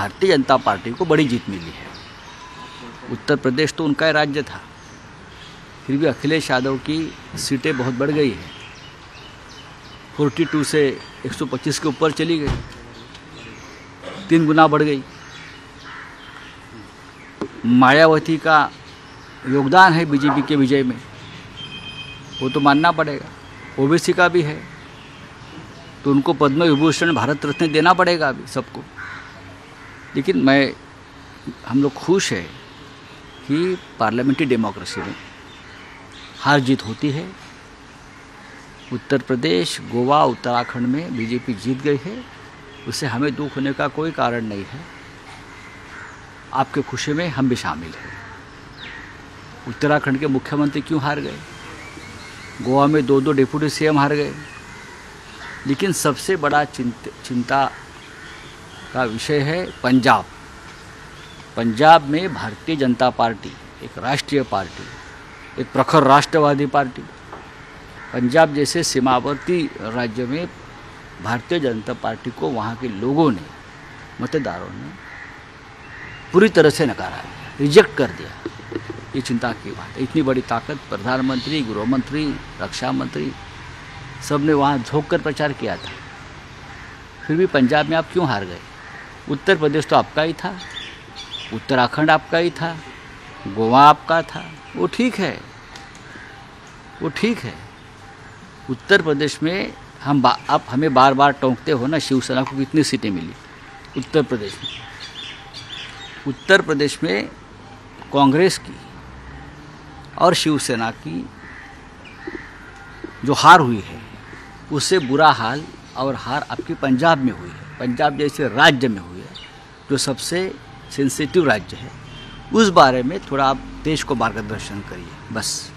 Bharatiya Janata party को बड़ी जीत मिली है। उत्तर प्रदेश तो उनका राज्य था। फिर भी अखिलेश यादव की सीटें बहुत बढ़ गई है। 42 से 125 के ऊपर चली गई। तीन गुना बढ़ गई। मायावती का योगदान है बीजेपी के विजय में। वो तो मानना पड़ेगा। ओबीसी का भी है। तो उनको पद्म विभूषण भारत रत्न देना पड़ेगा अभी सबको। लेकिन मैं हम लोग खुश है कि पार्लियामेंट्री डेमोक्रेसी में हार जीत होती है। उत्तर प्रदेश गोवा उत्तराखंड में बीजेपी जीत गई है। उससे हमें दुख होने का कोई कारण नहीं है। आपके खुशी में हम भी शामिल हैं। उत्तराखंड के मुख्यमंत्री क्यों हार गए? गोवा में दो दो डिप्यूटी सीएम हार गए। लेकिन सबसे बड़ा चिंत, चिंता का विषय है पंजाब। पंजाब में भारतीय जनता पार्टी, एक राष्ट्रीय पार्टी, एक प्रखर राष्ट्रवादी पार्टी। पंजाब जैसे सीमावर्ती राज्य में भारतीय जनता पार्टी को वहाँ के लोगों ने, मतदारों ने पूरी तरह से नकारा, रिजेक्ट कर दिया। ये चिंता की बात है। इतनी बड़ी ताकत प्रधानमंत्री गृह मंत्री रक्षा मंत्री सबने वहाँ झोंक कर प्रचार किया था। फिर भी पंजाब में आप क्यों हार गए? उत्तर प्रदेश तो आपका ही था, उत्तराखंड आपका ही था, गोवा आपका था, वो ठीक है, वो ठीक है। उत्तर प्रदेश में हम आप हमें बार बार टोंकते हो ना, शिवसेना को कितनी सीटें मिली? उत्तर प्रदेश में। उत्तर प्रदेश में कांग्रेस की और शिवसेना की जो हार हुई है, उससे बुरा हाल और हार आपकी पंजाब में हुई है। पंजाब जैसे राज्य में हुई है, जो सबसे सेंसिटिव राज्य है। उस बारे में थोड़ा आप देश को मार्गदर्शन करिए, बस।